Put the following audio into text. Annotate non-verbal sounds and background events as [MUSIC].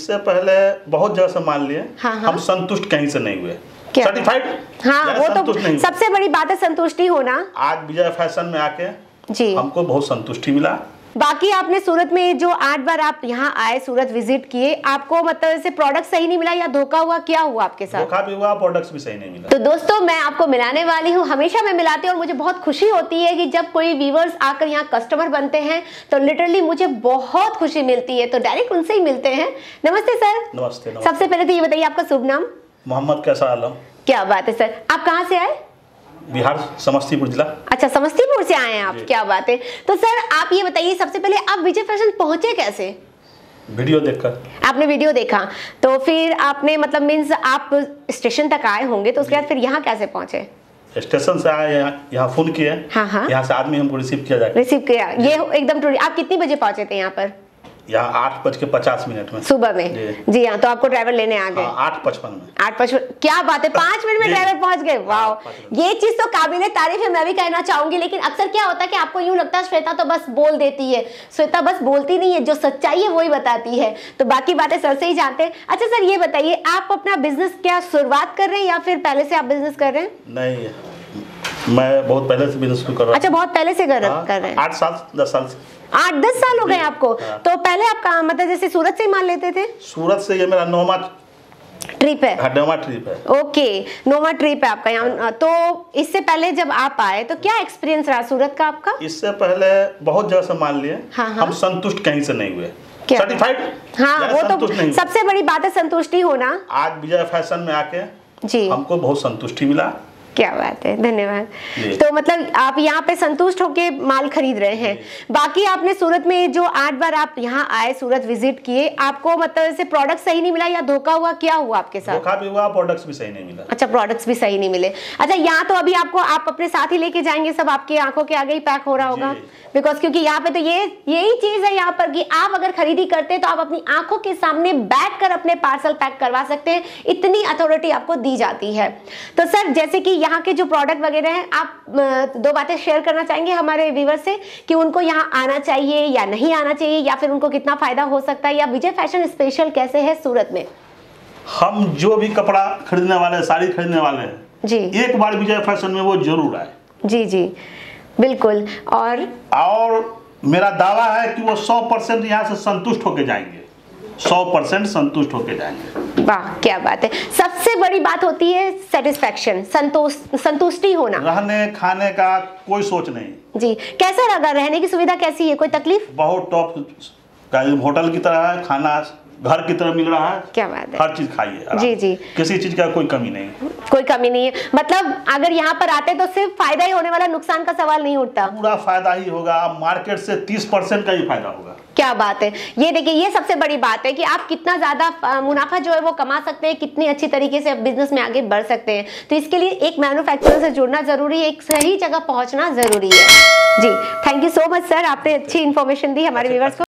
इससे पहले बहुत जगह से मान लिए हाँ, हाँ। हम संतुष्ट कहीं से नहीं हुए। सर्टिफाइड हाँ वो तो सबसे बड़ी बात है संतुष्टि होना। आज विजय फ़ैशन में आके जी। हमको बहुत संतुष्टि मिला। बाकी आपने सूरत में जो आठ बार आप यहाँ आए सूरत विज़िट किए आपको मतलब ऐसे प्रोडक्ट सही नहीं मिला या धोखा हुआ क्या हुआ आपके साथ? धोखा भी हुआ प्रोडक्ट्स भी सही नहीं मिला। तो दोस्तों मैं आपको मिलाने वाली हूँ। हमेशा मैं मिलाती हूँ और मुझे बहुत खुशी होती है कि जब कोई व्यूवर्स आकर यहाँ कस्टमर बनते हैं तो लिटरली मुझे बहुत खुशी मिलती है। तो डायरेक्ट उनसे ही मिलते हैं। नमस्ते सर नमस्ते नमस्ते। सबसे पहले तो ये बताइए आपका शुभ नाम? मोहम्मद कैसा आलम। क्या बात है सर आप कहाँ से आए? बिहार समस्तीपुर जिला। अच्छा समस्तीपुर से आए हैं आप क्या बात है। तो सर आप ये बताइए सबसे पहले आप विजय फ़ैशन पहुँचे कैसे? वीडियो देखकर। आपने वीडियो देखा तो फिर आपने मतलब मीन्स आप स्टेशन तक आए होंगे तो उसके बाद फिर यहाँ कैसे पहुँचे? स्टेशन से आए यहाँ फ़ोन किए हाँ, हाँ। यहाँ से आदमी हमको रिसीव किया जाए। रिसीव किया। ये एकदम आप कितनी बजे पहुँचे थे यहाँ पर? यहाँ आठ बज के पचास मिनट में। सुबह में? जी। हाँ तो आपको ड्राइवर लेने आ गए। हाँ, आठ पचपन में। आठ पचपन क्या बात है [LAUGHS] पाँच मिनट में ड्राइवर पहुँच गए वाह ये चीज़ तो काबिल तारीफ़ है मैं भी कहना चाहूँगी लेकिन अक्सर क्या होता है कि आपको यूँ लगता है श्वेता तो बस बोल देती है। श्वेता बस बोलती नहीं है जो सच्चाई है वही बताती है। तो बाकी बातें सर से ही जानते हैं। अच्छा सर ये बताइए आप अपना बिज़नेस क्या शुरुआत कर रहे हैं या फिर पहले से आप बिज़नेस कर रहे हैं? नहीं मैं बहुत पहले से बिज़नेस कर रहा अच्छा बहुत पहले से कर, हाँ, कर रहे हैं। आठ साल दस साल से। आठ दस साल हो गए आपको? हाँ। तो पहले आप कहा मतलब जैसे सूरत से ही मान लेते थे? सूरत से ये मेरा नौवा ट्रिप है। नौवा ट्रिप है। ओके नोवा ट्रिप है आपका यहाँ। तो इससे पहले जब आप आए तो क्या एक्सपीरियंस रहा सूरत का आपका? इससे पहले बहुत जगह से मान लिए। हाँ, हाँ। हम संतुष्ट कहीं से नहीं हुए। सर्टिफाइड हाँ वो तो सबसे बड़ी बात है संतुष्टि होना। आज विजय फ़ैशन में आके जी। हमको बहुत संतुष्टि मिला। क्या बात है धन्यवाद। तो मतलब आप यहाँ पे संतुष्ट होके माल खरीद रहे हैं। बाकी आपने सूरत में जो आठ बार आप यहाँ आए सूरत विज़िट किए आपको मतलब ऐसे प्रोडक्ट सही नहीं मिला या धोखा हुआ क्या हुआ आपके साथ? धोखा भी हुआ प्रोडक्ट्स भी सही नहीं मिला। अच्छा प्रोडक्ट्स भी सही नहीं मिले। अच्छा यहाँ तो अभी आपको आप अपने साथ ही लेके जाएँगे सब आपकी आँखों के आगे ही पैक हो रहा होगा। बिकॉज़ क्योंकि यहाँ पे तो ये यही चीज़ है यहाँ पर कि आप अगर खरीदी करते तो आप अपनी आँखों के सामने बैठ कर अपने पार्सल पैक करवा सकते हैं। इतनी अथॉरिटी आपको दी जाती है। तो सर जैसे कि यहाँ के जो प्रोडक्ट वगैरह हैं आप दो बातें शेयर करना चाहेंगे हमारे व्यूवर से कि उनको यहाँ आना चाहिए या नहीं आना चाहिए या फिर उनको कितना फ़ायदा हो सकता है या विजय फ़ैशन स्पेशल कैसे है सूरत में? हम जो भी कपड़ा खरीदने वाले हैं साड़ी खरीदने वाले हैं जी। एक बार विजय फ़ैशन में वो ज़रूर आए। जी जी। बिल्कुल। और और मेरा दावा है कि वो सौ परसेंट यहाँ से संतुष्ट होके जाएँगे। सौ परसेंट संतुष्ट होकर जाएँगे। वाह क्या बात है। सबसे बड़ी बात होती है सेटिस्फेक्शन संतोष संतुष्टि होना। रहने खाने का कोई सोच नहीं। जी कैसा लगा? रहने की सुविधा कैसी है? कोई तकलीफ़? बहुत टॉप होटल की तरह है खाना घर की तरह मिल रहा है? क्या बात है। हर चीज़ खाइए जी, जी। किसी चीज़ का कोई कमी नहीं कोई कमी नहीं है। मतलब अगर यहाँ पर आते तो सिर्फ़ फ़ायदा ही होने वाला नुकसान का सवाल नहीं उठता। पूरा फ़ायदा ही होगा। मार्केट से तीस परसेंट का ही फ़ायदा होगा। क्या बात है। ये देखिए ये सबसे बड़ी बात है कि आप कितना ज़्यादा मुनाफा जो है वो कमा सकते हैं कितनी अच्छी तरीके से बिज़नेस में आगे बढ़ सकते हैं। तो इसके लिए एक मैन्युफैक्चरर से जुड़ना ज़रूरी है एक सही जगह पहुँचना ज़रूरी है। जी thank you so much sir आपने अच्छी इन्फॉर्मेशन दी हमारे व्यूवर्स को।